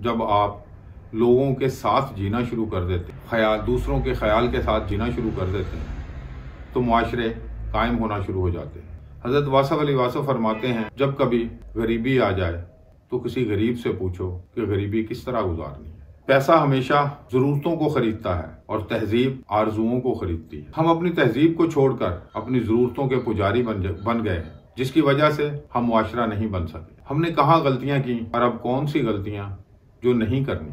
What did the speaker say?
जब आप लोगों के साथ जीना शुरू कर देते ख्याल, दूसरों के ख्याल के साथ जीना शुरू कर देते हैं तो माशरे कायम होना शुरू हो जाते हैं। हज़रत वासफ अली वासफ फरमाते हैं, जब कभी गरीबी आ जाए तो किसी गरीब से पूछो कि गरीबी किस तरह गुजारनी है। पैसा हमेशा जरूरतों को खरीदता है और तहजीब आरजुओं को खरीदती है। हम अपनी तहजीब को छोड़कर अपनी जरूरतों के पुजारी बन बन गए हैं, जिसकी वजह से हम मुआरा नहीं बन सके। हमने कहा गलतियाँ की और अब कौन सी गलतियाँ जो नहीं करनी।